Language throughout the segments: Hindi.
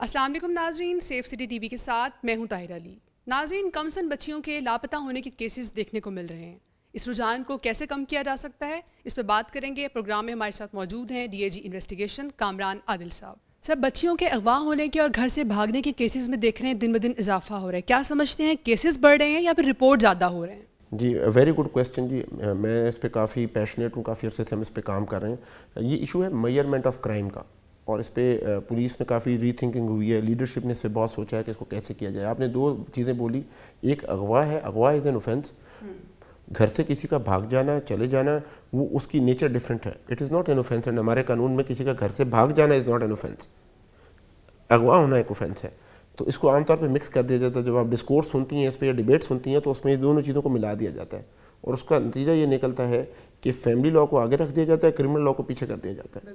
वालेकुम नाजरीन, सेफ़ सिटी टीवी के साथ मैं हूँ ताहिर अली। नाजरीन कमसन बच्चियों के लापता होने के केसेस देखने को मिल रहे हैं। इस रुझान को कैसे कम किया जा सकता है? इस पर बात करेंगे। प्रोग्राम में हमारे साथ मौजूद हैं डीएजी इन्वेस्टिगेशन कामरान आदिल साहब। सर, बच्चियों के अगवा होने के और घर से भागने के केसेस में देख रहे हैं, दिन ब दिन इजाफा हो रहा है। क्या समझते हैं केसेस बढ़ रहे हैं या फिर रिपोर्ट ज़्यादा हो रहे हैं? जी वेरी गुड क्वेश्चन जी। मैं इस पर काफ़ी पैशनेट हूँ, काफ़ी अर्से से हम इस पर काम कर रहे हैं। ये इशू है मेयरमेंट ऑफ़ क्राइम का। और इस पर पुलिस में काफ़ी री थिंकिंग हुई है। लीडरशिप ने इस पर बहुत सोचा है कि इसको कैसे किया जाए। आपने दो चीज़ें बोली। एक अगवा है। अगवा इज़ एन ऑफेंस घर से किसी का भाग जाना चले जाना वो उसकी नेचर डिफरेंट है। It is not an offence and हमारे कानून में किसी का घर से भाग जाना इज़ नॉट एन ऑफेंस अगवा होना एक ऑफेंस है। तो इसको आमतौर पर मिक्स कर दिया जाता है। जब आप डिस्कोर्स सुनती हैं इस पर या डिबेट सुनती हैं तो उसमें दोनों चीज़ों को मिला दिया जाता है। और उसका नतीजा ये निकलता है कि फैमिली लॉ को आगे रख दिया जाता है क्रिमिनल लॉ को पीछे कर दिया जाता है।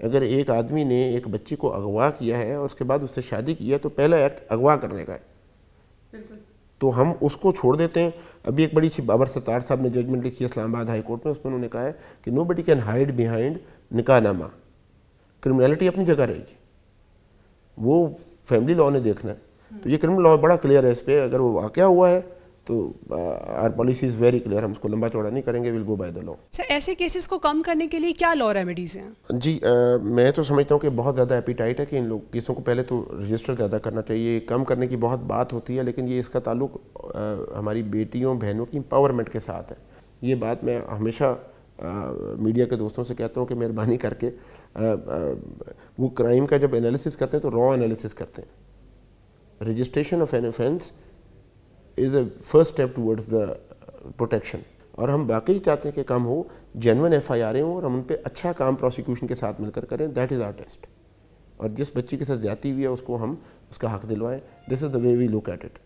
अगर एक आदमी ने एक बच्ची को अगवा किया है और उसके बाद उससे शादी की है तो पहला एक्ट अगवा करने का है। तो हम उसको छोड़ देते हैं। अभी एक बड़ी बाबर सत्तार साहब ने जजमेंट लिखी है इस्लामाबाद हाई कोर्ट में उसमें उन्होंने कहा है कि nobody can hide behind निकाहनामा क्रिमिनलिटी अपनी जगह रहेगी। वो फैमिली लॉ ने देखना है। तो ये क्रिमिनल लॉ बड़ा क्लियर है इस पर अगर वो वाक़ हुआ है तो our policy is very clear हम उसको लंबा चौड़ा नहीं करेंगे will go by the law sir ऐसे केसेस को कम करने के लिए क्या लॉ रेमेडीज़ हैं? जी आ, मैं तो समझता हूँ कि बहुत ज़्यादा एपिटाइट है कि इन लोग केसों को पहले तो रजिस्टर ज़्यादा करना चाहिए। कम करने की बहुत बात होती है लेकिन ये इसका ताल्लुक हमारी बेटियों बहनों की इंपावरमेंट के साथ है। ये बात मैं हमेशा मीडिया के दोस्तों से कहता हूँ कि मेहरबानी करके आ, आ, वो क्राइम का जब एनालिसिस करते हैं तो रॉ एनालिसिस करते हैं। Registration of an offence is a first step towards the protection और हम बाक़ी चाहते हैं कि काम हो जेनवन एफ़ आई आर हो और हम उन पर अच्छा काम प्रोसिक्यूशन के साथ मिलकर करें दैट इज़ आर टेस्ट और जिस बच्ची के साथ ज़्यादा हुई है, उसको हम, उसका हक दिलवाएँ. This is the way we look at it